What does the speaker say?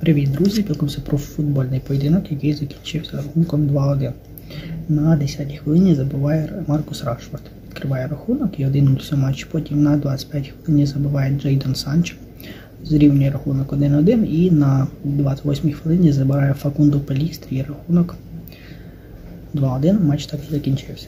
Привіт, друзі! Пілкуємося про футбольний поєдинок, який закінчився рахунком 2-1. На 10-й хвилині забиває Маркус Рашфорд. Відкриває рахунок і 1-0 матч. Потім на 25-й хвилині забиває Джейден Санчо. Зрівнює рахунок 1-1 і на 28-й хвилині забирає Факунду Пелістрі і рахунок 2-1. Матч так і закінчився.